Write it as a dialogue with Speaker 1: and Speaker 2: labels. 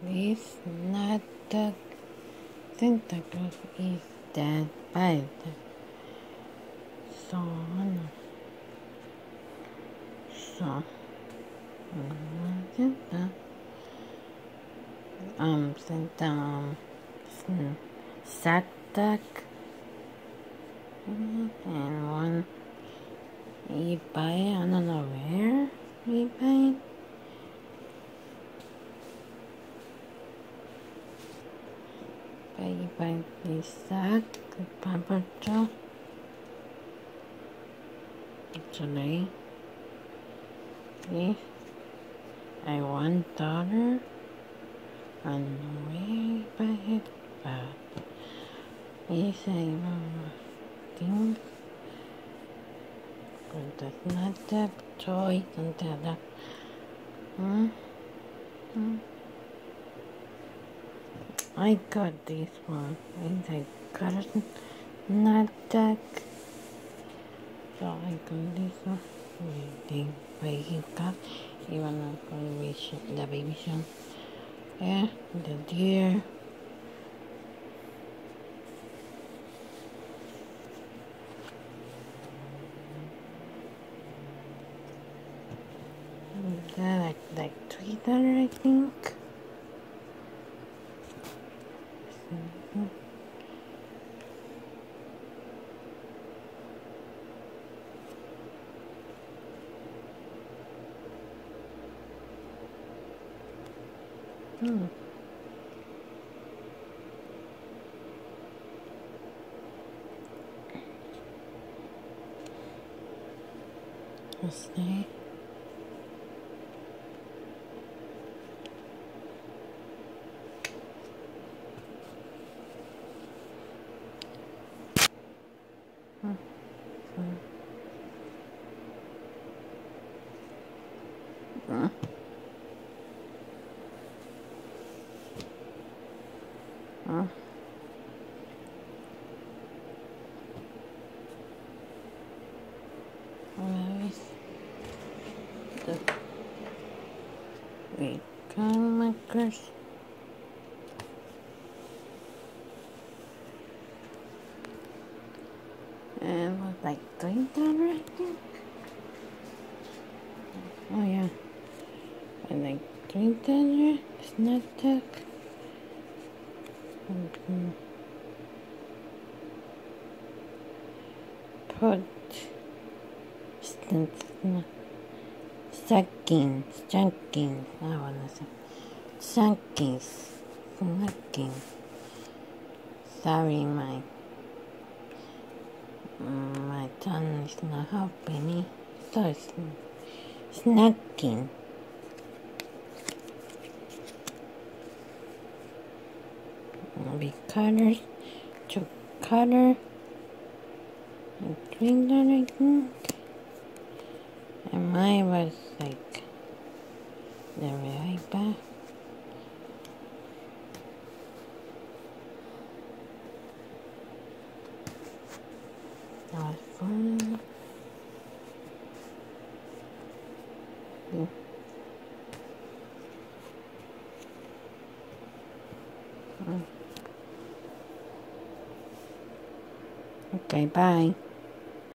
Speaker 1: Not the Santa Claus is dead bad. So, ano. So, Santa. Um, Santa, um. And one eBay, I don't know where eBay. eBay is that Papa Joe. Actually, if I want daughter and way back but if I think but that's not that that hmm? Hmm? I got this one. And I got it. That so I got this one. The baby got even the baby show yeah. The deer. Like like Twitter I think Hmm. Stay. Hmm. Hmm. Hmm. Hmm. Where is wait, come across and was like three dollar I think. Oh yeah. And like three dollar snack tuck. Put sucking, sucking, I wanna say sucking, sucking. Sorry, my my tongue is not helping me. So it's snacking. Be cutters to and green that I think. And mine was like the right back. Okay, bye.